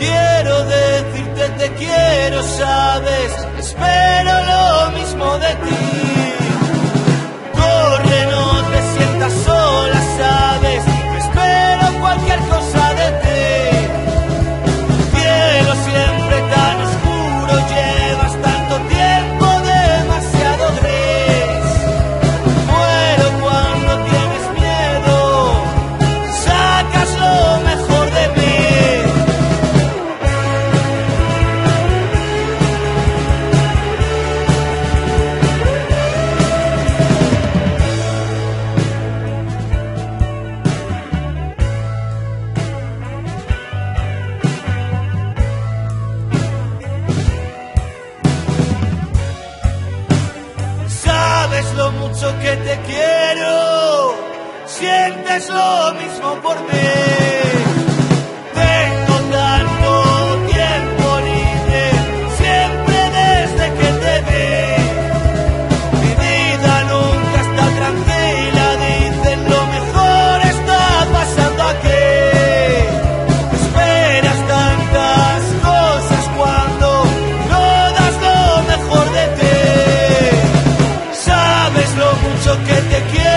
Quiero decirte te quiero, sabes, espero lo mismo de ti. sabes lo mucho que te quiero, sientes lo mismo por mí. mucho que te quiero.